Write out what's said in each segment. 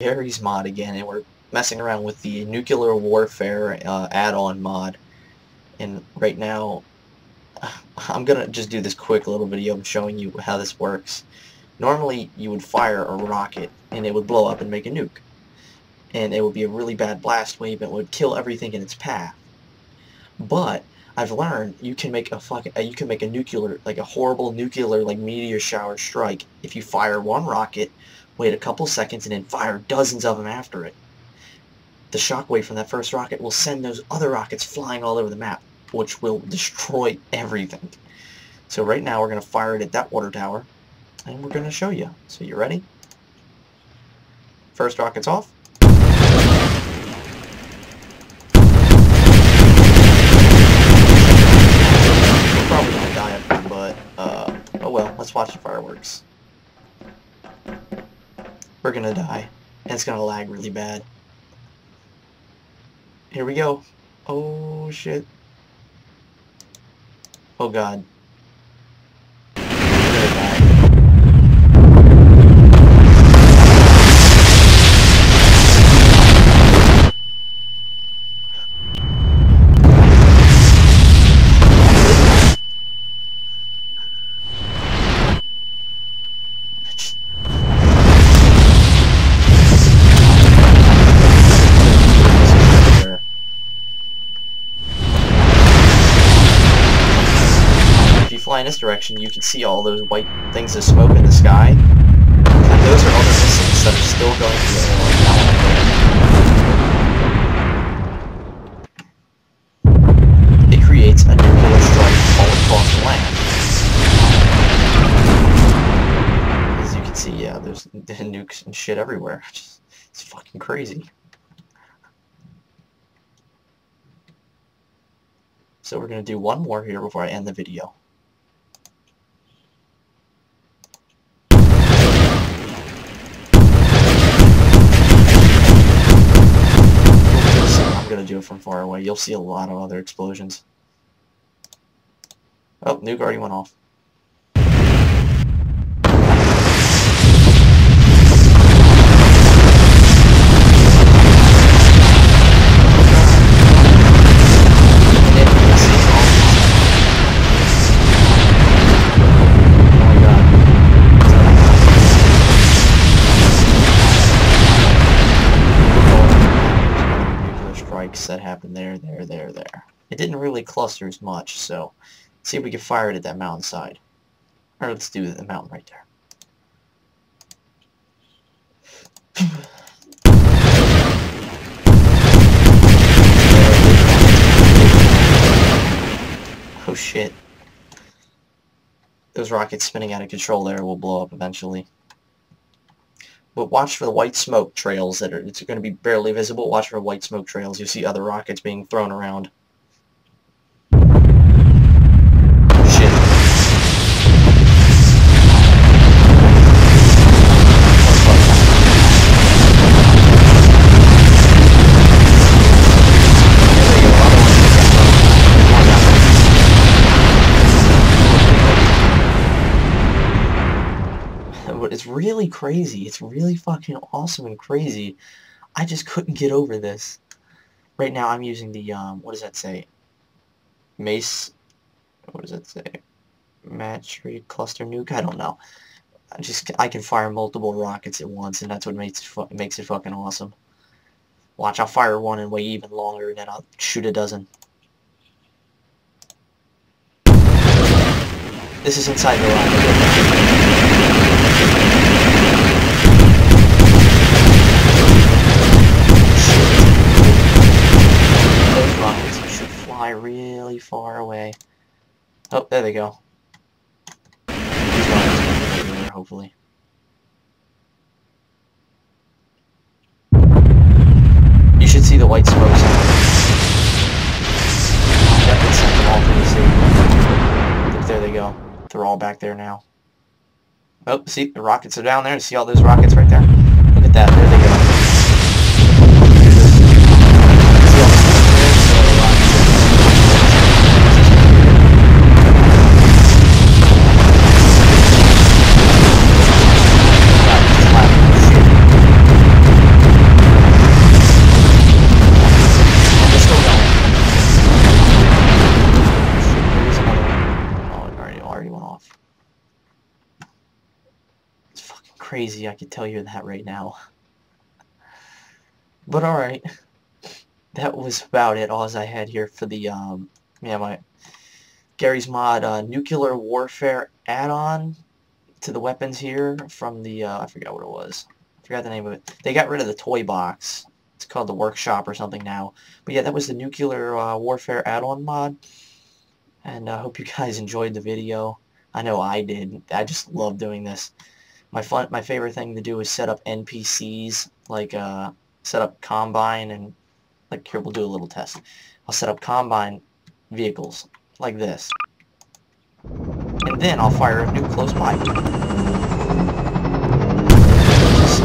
Garry's Mod again, and we're messing around with the Nuclear Warfare uh, add-on mod. And right now, I'm gonna just do this quick little video showing you how this works. Normally, you would fire a rocket, and it would blow up and make a nuke. And it would be a really bad blast wave, and it would kill everything in its path. But I've learned you can make a fucking uh, you can make a nuclear like a horrible nuclear like meteor shower strike if you fire one rocket, wait a couple seconds, and then fire dozens of them after it. The shockwave from that first rocket will send those other rockets flying all over the map, which will destroy everything. So right now we're gonna fire it at that water tower, and we're gonna show you. So you ready? First rocket's off. probably gonna die up here, but, uh, oh well, let's watch the fireworks. We're gonna die, and it's gonna lag really bad. Here we go. Oh, shit. Oh, God. Fly in this direction, you can see all those white things of smoke in the sky. And those are other missiles that are still going through the It creates a nuclear strike all across the land. As you can see, yeah, there's nukes and shit everywhere. It's fucking crazy. So we're going to do one more here before I end the video. Do it from far away. You'll see a lot of other explosions. Oh, nuke already went off. Happened there, there, there, there. It didn't really cluster as much, so see if we can fire it at that mountainside. Or let's do the mountain right there. Oh shit. Those rockets spinning out of control there will blow up eventually. But watch for the white smoke trails that are, it's going to be barely visible. Watch for white smoke trails. You'll see other rockets being thrown around. It's really crazy. It's really fucking awesome and crazy. I just couldn't get over this. Right now I'm using the, um, what does that say? Mace, what does that say? Match cluster nuke? I don't know. I just, I can fire multiple rockets at once and that's what makes it, makes it fucking awesome. Watch, I'll fire one and wait even longer and then I'll shoot a dozen. This is inside the rocket. Those rockets should fly really far away. Oh, there they go. These rockets will be everywhere, hopefully. You should see the white smoke back there now. Oh, see, the rockets are down there. See all those rockets right there? Look at that. Crazy, I could tell you that right now. But alright. That was about it, all I had here for the, um, yeah, my Garry's Mod uh, Nuclear Warfare add-on to the weapons here from the, uh, I forgot what it was. I forgot the name of it. They got rid of the toy box. It's called the Workshop or something now. But yeah, that was the Nuclear uh, Warfare add-on mod. And I hope you guys enjoyed the video. I know I did. I just love doing this. My fun, my favorite thing to do is set up NPCs, like uh, set up Combine and like here we'll do a little test. I'll set up Combine vehicles like this. And then I'll fire a nuke close by.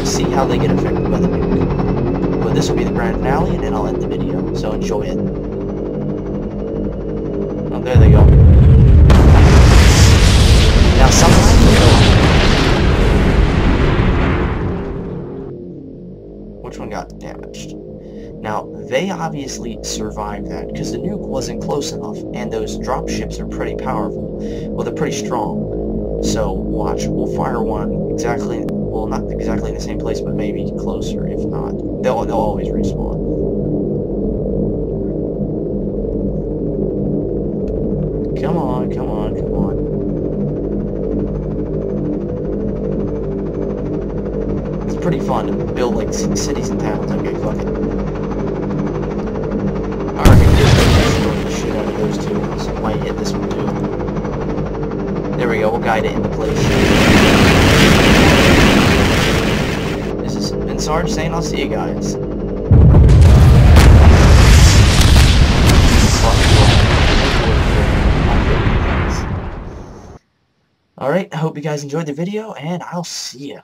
See how they get affected by the nuke. But this will be the grand finale and then I'll end the video. So enjoy it. Oh, there they go. They obviously survived that, because the nuke wasn't close enough, and those drop ships are pretty powerful. Well, they're pretty strong. So, watch, we'll fire one exactly, well, not exactly in the same place, but maybe closer, if not. They'll, they'll always respawn. Come on, come on, come on. It's pretty fun to build, like, cities and towns. Okay, fuck it. Might hit this one too. There we go, we'll guide it into place. This has been Sarge saying I'll see you guys. Alright, I hope you guys enjoyed the video, and I'll see ya.